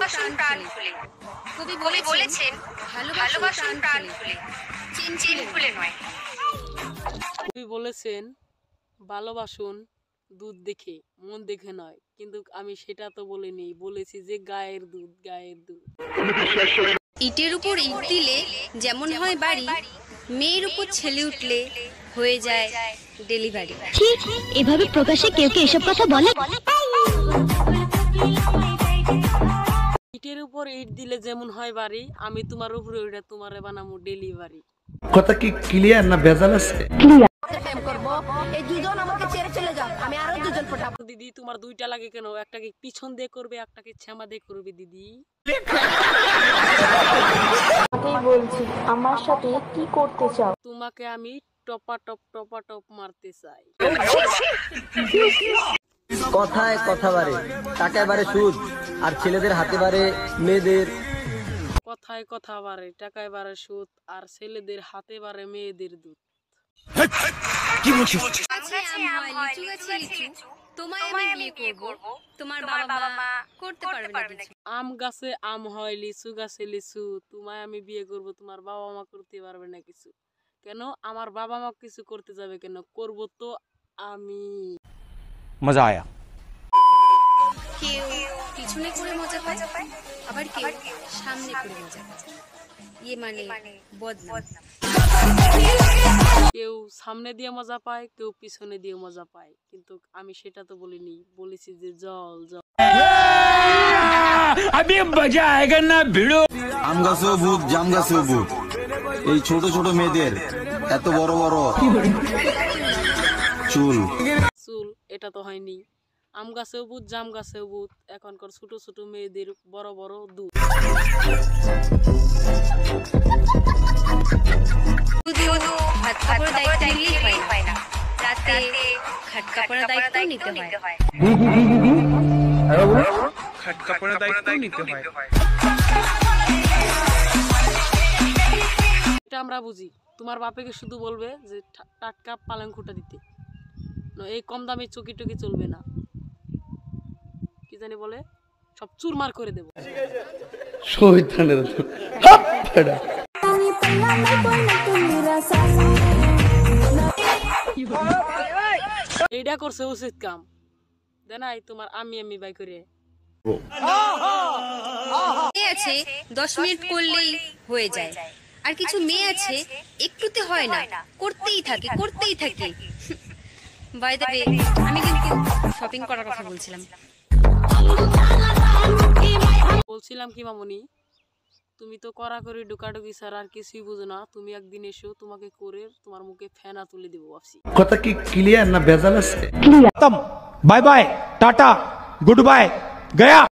ভালোবাসুন প্রাণ খুলে কবি বলেছেন ভালোবাসুন প্রাণ খুলে চেন চেন খুলে নয়। কবি বলেছেন ভালোবাসুন দুধ দেখে মন দেখে নয়। কিন্তু আমি সেটা তো বলিনি বলেছি যে গায়ের দুধ গায়ের দুধ। ইটের উপর ইট দিলে যেমন হয় বাড়ি মেয়ের উপর ছেলে উঠলে হয়ে যায় ডেলিভারি ঠিক এভাবে প্রকাশে কেউ কেউ এসব কথা বলে? উপর ইট দিলে যেমন হয় বাড়ি আমি তোমার উপরে ওইটা তোমারে বানাবো ডেলিভারি কথা কি ক্লিয়ার না ভেজাল আছে? দিদি তোমার দুইটা লাগে কেন? একটাকে পিছন দিয়ে করবে একটাকে ছামা দিয়ে করবে দিদি। বলছি আমার সাথে কি করতে চাও? তোমাকে আমি টপা টপ টপা টপ মারতে চাই। কথায় কথা বাড়ে টাকায় বাড়ে সুদ? আর ছেলেদের হাতে বাড়ে মেয়েদের। কথায় কথা বাড়ে টাকায় বাড়ে সুদ আর ছেলেদের হাতে বাড়ে মেয়েদের দুধ। আম গাছে আম হয় লিচু গাছে লিচু। তোমায় আমি বিয়ে করব তোমার বাবা মা করতে পারবে না কিছু। কেন? আমার বাবা মা কিছু করতে যাবে কেন? করব তো আমি। মজা আয়া। পিছনে করে মজা পায় আবার কেউ সামনে করে মজা পায়। ইয়ে মানে, ইয়ে মানে বদনাম। কেউ সামনে দিয়ে মজা পায় কেউ পিছনে দিয়ে মজা পায়। কিন্তু আমি সেটা তো বলিনি বলেছি যে জল জল। আমি মজা আয়গা না ভিড়ো আম গাছেও ভূত জাম গাছেও ভূত এই ছোট ছোট মেয়েদের এত বড় বড়। চুল। চুল এটা তো হয়নি। আম গাছেও বুধ জাম গাছেও বুধ এখনকার ছোট ছোট মেয়েদের বড় বড় দুধ। এটা আমরা বুঝি। তোমার বাপেকে শুধু বলবে যে টাটকা পালং খুঁটা দিতে? এই কম দামে চকি টকি চলবে না। জানি বলে সব চুরমার করে দেবো। শহীদানের এইটা করছে উচিত কাম। দেনাই তোমার আমি আমি বাই করে। আছে দশ মিনিট করলেই হয়ে যায়। আর কিছু মেয়ে আছে একটুতে হয় না। করতেই থাকে করতেই থাকে। বাই দ্য আমি কিন্তু শপিং করার কথা বলছিলাম। বলছিলাম কি মামনি? তুমি তো করাকরি ঢুকাঢুকি ছাড়া আর কিছুই বুঝো না। তুমি একদিন এসো তোমাকে করে তোমার মুখে ফেনা তুলে দেবো ভাবছি। কথা কি ক্লিয়ার না বেজাল আছে? Bye bye tata good bye Gaya.